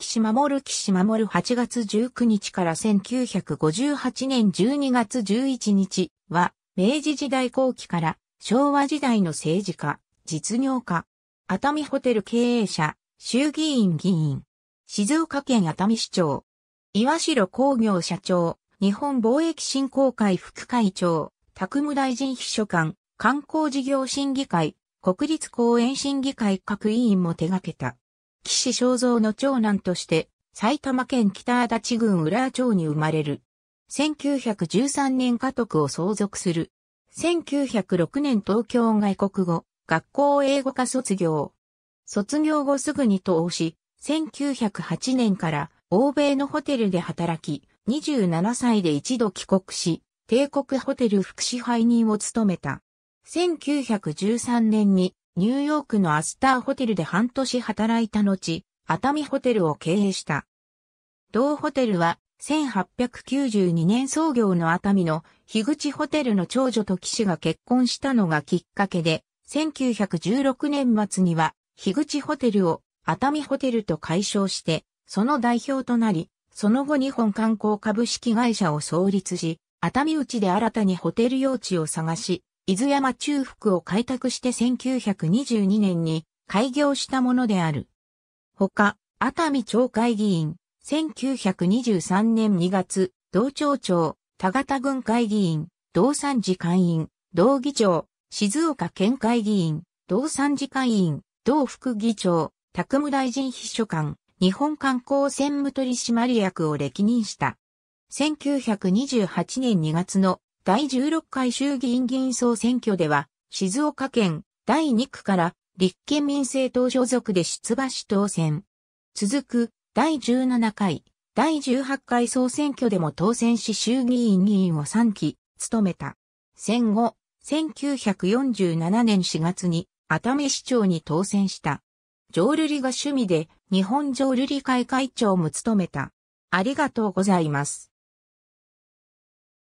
岸守岸守8月19日から1958年12月11日は、明治時代後期から昭和時代の政治家、実業家、熱海ホテル経営者、衆議院議員、静岡県熱海市長、岩城工業社長、日本貿易振興会副会長、宅務大臣秘書官、観光事業審議会、国立公園審議会各委員も手掛けた。岸正蔵の長男として、埼玉県北足立郡浦町に生まれる。1913年家督を相続する。1906年東京外国語、学校英語科卒業。卒業後すぐに投し、1908年から欧米のホテルで働き、27歳で一度帰国し、帝国ホテル副支配人を務めた。1913年にニューヨークのアスターホテルで半年働いた後、熱海ホテルを経営した。同ホテルは1892年創業の熱海の樋口ホテルの長女と騎士が結婚したのがきっかけで、1916年末には樋口ホテルを熱海ホテルと解消して、その代表となり、その後日本観光株式会社を創立し、熱海内で新たにホテル用地を探し、伊豆山中腹を開拓して1922年に開業したものである。他、熱海町会議員、1923年2月、同町長、田形郡会議員、同三次会員、同議長、静岡県会議員、同三次会員、同副議長、宅務大臣秘書官、日本観光専務取締役を歴任した。1928年2月の第16回衆議院議員総選挙では、静岡県第2区から立憲民政党所属で出馬し当選。続く第17回、第18回総選挙でも当選し衆議院議員を3期務めた。戦後、1947年4月に熱海市長に当選した。浄瑠璃が趣味で日本浄瑠璃会会長も務めた。ありがとうございます。